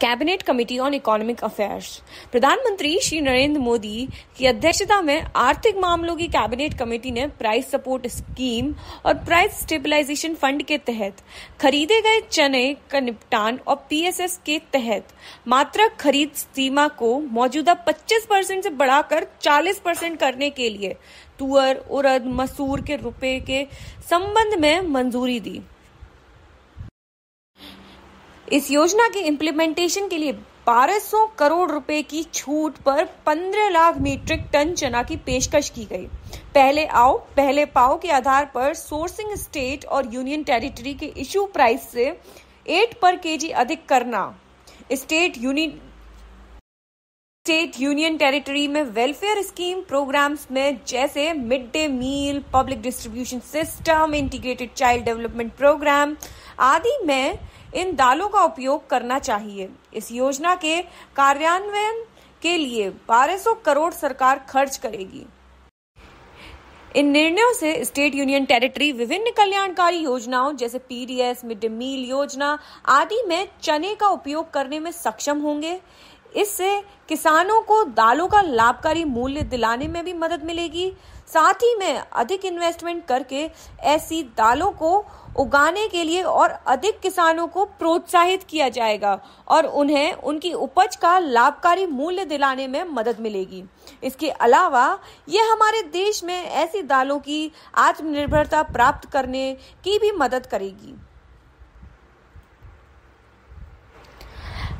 Cabinet committee on economic affairs. प्रधानमंत्री श्री नरेंद्र मोदी की अध्यक्षता में आर्थिक मामलों की कैबिनेट कमेटी ने प्राइस सपोर्ट स्कीम और प्राइस स्टेबलाइजेशन फंड के तहत खरीदे गए चने का निपटान और पीएसएस के तहत मात्रक खरीद सीमा को मौजूदा 25 परसेंट से बढ़ाकर 40 परसेंट करने के लिए तुअर उड़द मसूर के रुपए के संबंध में मंजूरी दी। इस योजना के इम्प्लीमेंटेशन के लिए 1200 करोड़ रुपए की छूट पर 15 लाख मीट्रिक टन चना की पेशकश की गई। पहले आओ, पहले पाओ के आधार पर सोर्सिंग स्टेट और यूनियन टेरिटरी के इशू प्राइस से 8 पर केजी अधिक करना। State union state union territory में वेलफेयर स्कीम प्रोग्राम्स में जैसे mid day meal public distribution system integrated child development programme आदि में इन दालों का उपयोग करना चाहिए। इस योजना के कार्यान्वयन के लिए 1200 करोड़ सरकार खर्च करेगी। इन निर्णयों से स्टेट यूनियन टेरिटरी, विभिन्न कल्याणकारी योजनाओं जैसे पीडीएस, मिड डे मील योजना आदि में चने का उपयोग करने में सक्षम होंगे। इससे किसानों को दालों का लाभकारी मूल्य दिलाने में भी मदद मिलेगी। साथ ही में अधिक इन्वेस्टमेंट करके ऐसी दालों को उगाने के लिए और अधिक किसानों को प्रोत्साहित किया जाएगा और उन्हें उनकी उपज का लाभकारी मूल्य दिलाने में मदद मिलेगी। इसके अलावा ये हमारे देश में ऐसी दालों की आत्मनिर्भरता प्राप्त करने की भी मदद करेगी।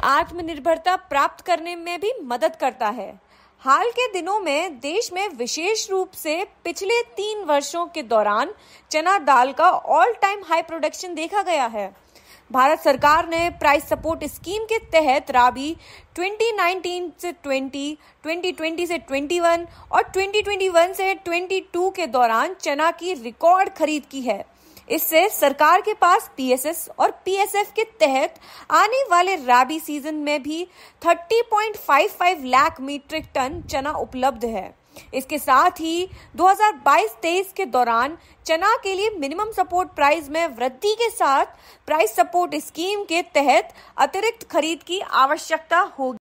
आत्मनिर्भरता प्राप्त करने में भी मदद करता है। हाल के दिनों में देश में विशेष रूप से पिछले तीन वर्षों के दौरान चना दाल का ऑल टाइम हाई प्रोडक्शन देखा गया है। भारत सरकार ने प्राइस सपोर्ट स्कीम के तहत राबी 2019 से 20, 2020 से 21 और 2021 से 22 के दौरान चना की रिकॉर्ड खरीद की है। इससे सरकार के पास पीएसएस और पीएसएफ के तहत आने वाले राबी सीज़न में भी 30.55 लाख मीट्रिक टन चना उपलब्ध है। इसके साथ ही 2022-23 के दौरान चना के लिए मिनिमम सपोर्ट प्राइस में वृद्धि के साथ प्राइस सपोर्ट स्कीम के तहत अतिरिक्त खरीद की आवश्यकता होगी।